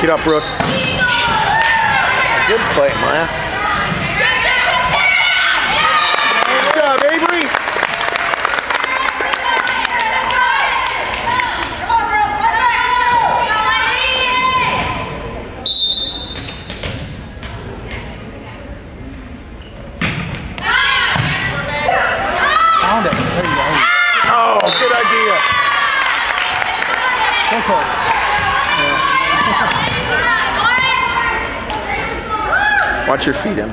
Get up, Brooke. Good play, Maya. Oh, good idea. Go for it. Watch your feet, Em.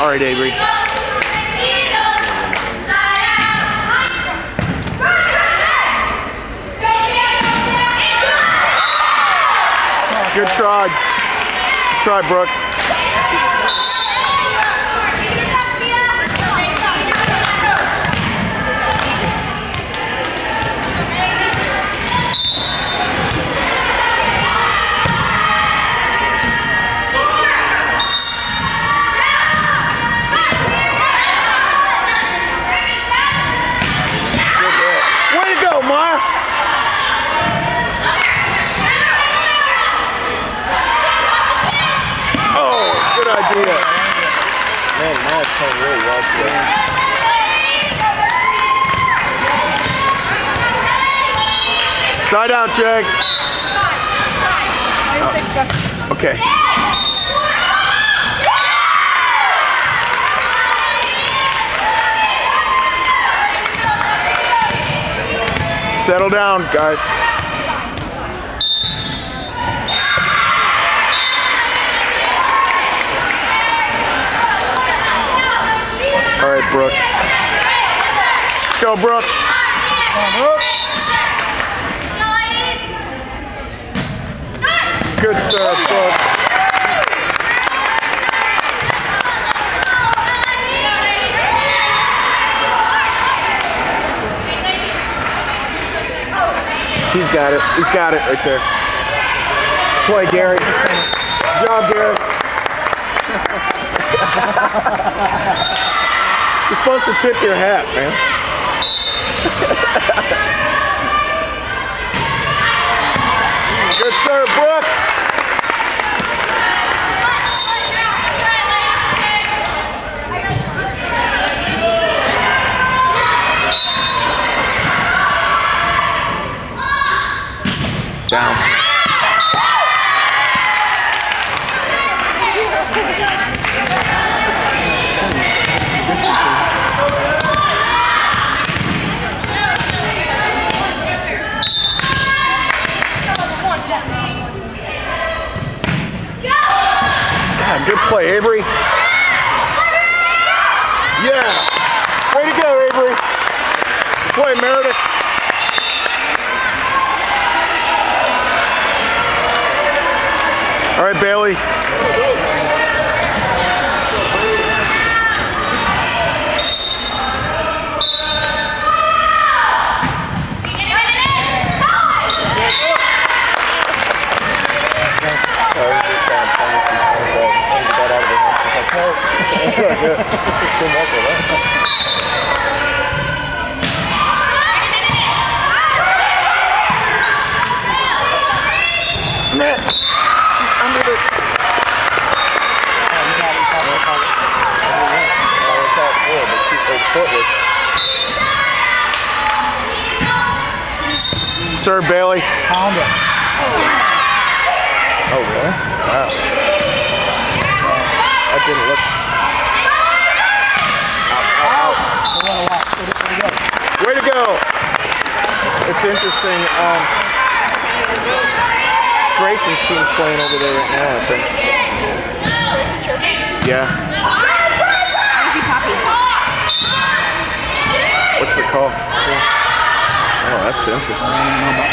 All right, Avery. Good try. Good try, Brooke. Good hit. Way to go, Mar. Oh, good idea. Man, Mar's playing really well today. Side out, Jags. Oh. Okay. Settle down, guys. Right, Brooke. Go, Brooke. Good serve, Brooke. He's got it. He's got it right there. Play, Gary. Good job, Gary. You're supposed to tip your hat, man. Good serve, Brooke. Down. God, good play, Avery. Yeah. Way to go, Avery. Good play, Meredith. All right, Bailey. Net. She's under the. Sir Bailey. Found it. Oh, really? Wow. That didn't look. They went a lot. Way to- way to go. Way to go! It's interesting. Um, Grayson's team's playing over there right now, I think. Yeah. Easy Poppy. What's the call? Oh, that's interesting.